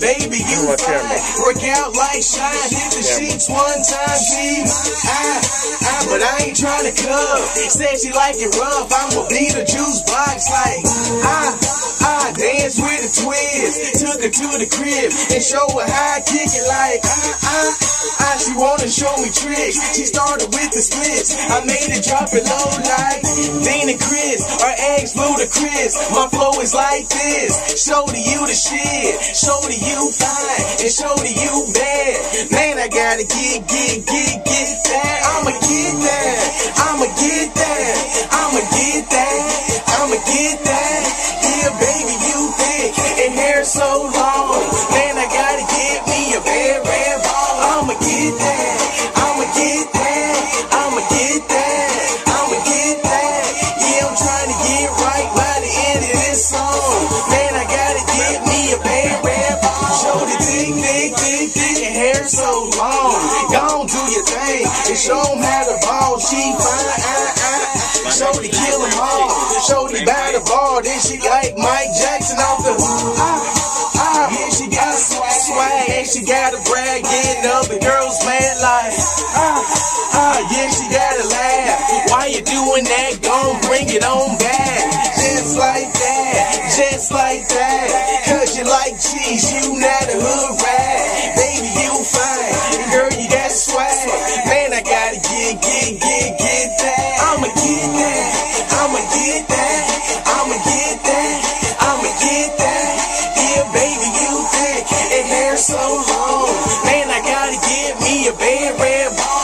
my camera. Work out like shine, hit the sheets one time, G. I, I, but I ain't trying to club. Said she like it rough, I'ma be the juice box like I, I dance with the twins. Took her to the crib and show her how I kick it like I, I, I. She wanna show me tricks. She started with the splits. I made it drop it low like Dean and Chris. Our eggs ludicrous. My flow is like this. Show to you the shit. Show to you fine and show to you bad. Man, I gotta get, get, get, get that. I'ma get that. I'ma get that. I'ma get that. I'ma get that. Yeah, baby, you thick and hair so long. Show 'em how to ball. She fine, uh, uh. Show the kill 'em all. By the ball. Then she like Mike Jackson off the. Ah, ah. Yeah, she got a swag and she got a brag. Getting up the girls mad like. Ah, ah. Yeah, she got a laugh. Why you doing that? Gon' bring it on back. Just like that. Just like that. Cause you like cheese. You not a hood rat. Get, get, get, that. I'ma get that. I'ma get that. I'ma get that. I'ma get that. Yeah, baby, you thick and hair so long. Man, I gotta get me a bad red ball.